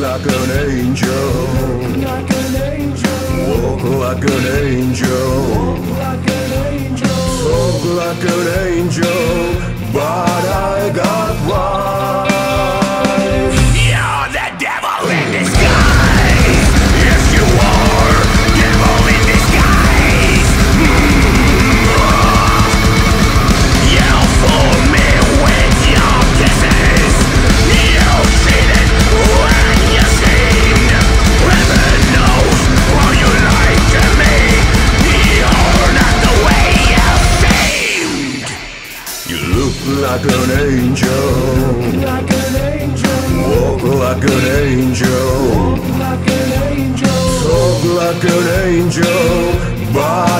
like an angel. like an angel, Walk like an angel. like an angel. Talk like an angel. But I got wife. Like an angel. Like an angel, Walk like an angel. like an angel. Talk like an angel. Wife.